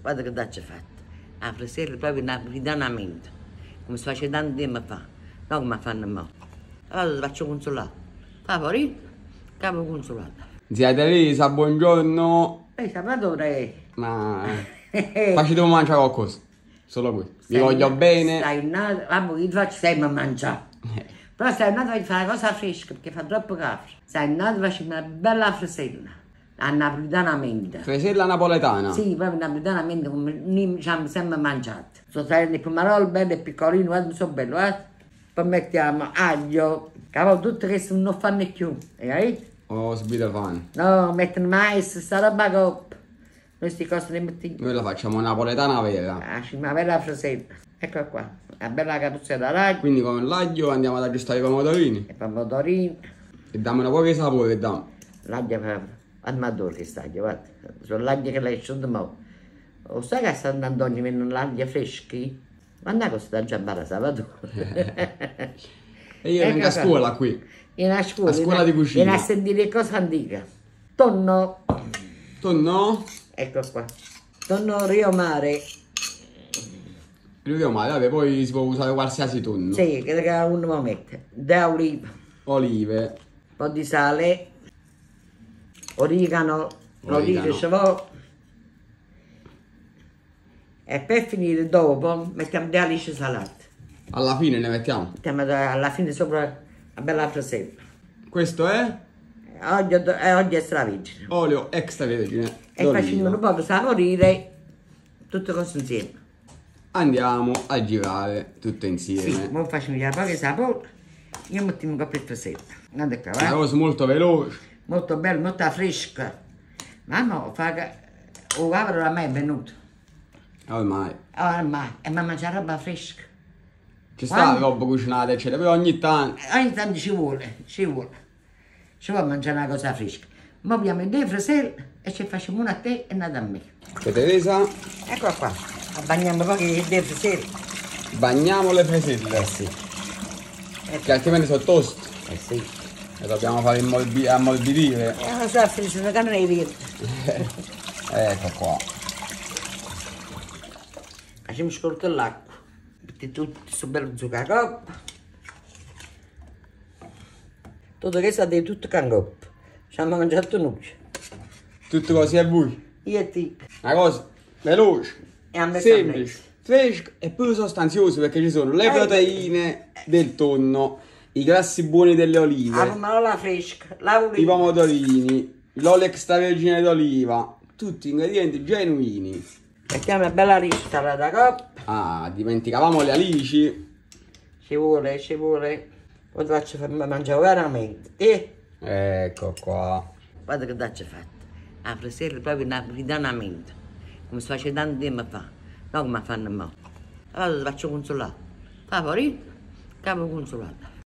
Guarda che dacci fatto. A fresella proprio napolitanamente. Come si faceva tanto tempo fa. Non come fanno mo. Allora ti faccio consolare. Favorito, capo consolato. Zia Teresa, buongiorno. Ehi, Salvatore. Ma facete mangiare qualcosa. Solo qui. Vi voglio bene. Stai nato, vabbè, io ti faccio sempre a mangiare. Però stai nato a fare una cosa fresca perché fa troppo caldo. Stai nato a fare una bella fresella. A napolitanamente. Fresella napoletana. Sì, proprio napolitanamente come noi ci abbiamo sempre mangiato. Sono stati i pomaroli belli e piccolini, guarda, sono belli, guarda. Poi mettiamo aglio, cavolo, tutto che non fanno più, hai capito? Oh, subito fan. No, mettono mais, sta roba coppa. Queste cose le mettiamo. Noi la facciamo napoletana vera. Ah, una bella frasetta. Eccola qua, una bella capuzzetta d'aglio Quindi con l'aglio andiamo ad aggiustare i pomodorini. e pomodorini. E dammi un po' di sapore, dammi. L'aglio. Guarda, ma che sta, guarda. Sono l'aglio che l'hai sciolto mo. O sai che sta andando ogni meno l'aglio freschi? Guarda cosa sta già barra Salvatore. E io vengo a Ecco scuola qui. In a scuola. A scuola di cucina. Vieni a sentire cosa antica. Tonno. Tonno? Ecco qua. Tonno Rio Mare. Io male, vabbè, poi si può usare qualsiasi tonno. Sì, che che uno mette. Da oliva. Olive. Un po' di sale. Origano. Origano. L'oliva ci vuole. E per finire dopo mettiamo delle alici salate. Alla fine ne mettiamo. Mettiamo alla fine sopra una bella frasetta. Questo è Olio, eh, olio extravergine. olio extravergine E facciamo un po' saporire tutte cose insieme. Andiamo a girare tutto Sì, insieme. ora facciamo un po' di sapore. Io mettiamo un po' di frasetta. Guarda qua, Una cosa molto veloce. Molto bello, molto fresca. Mamma, fa che... O cavolo me è venuto. Ormai. Ormai, e mi mangia roba fresca. Ci sta Quando- roba cucinata, eccetera, però ogni tanto. E Ogni tanto ci vuole, ci vuole. Ci vuole mangiare una cosa fresca. Ma abbiamo due fraselle e ci facciamo una a te e una a me. Che Teresa, Eccola qua. Abbagniamo un po' di due fraselle. bagniamo le freselle. sì. Che altrimenti sono toste. Eh sì. E dobbiamo fare ammorbidire. E una cosa fresca, che non è vero. Ecco qua. Facciamo scorrere l'acqua. Metti tutto questo bello zucchero. Tutto questo deve tutto cangoppo. Ci abbiamo mangiato noi. Tutto così a voi. Io e te. Una cosa veloce, E a me semplice, fresca e poi sostanziosa perché ci sono le Eh. proteine del tonno, i grassi buoni delle La olive, fresca, la i oliva. pomodorini, l'olio extravergine d'oliva, tutti ingredienti genuini. Mettiamo una bella lista da coppa. Ah, dimenticavamo le alici. Ci vuole, ci vuole. Poi ti faccio mangiare veramente. E Ecco qua. guarda che dacci fatto. A fresella proprio napolitanamente. Come si faceva tanto tempo fa. Non come fanno mo. Allora ti faccio consolare. Favorito, capo consolato.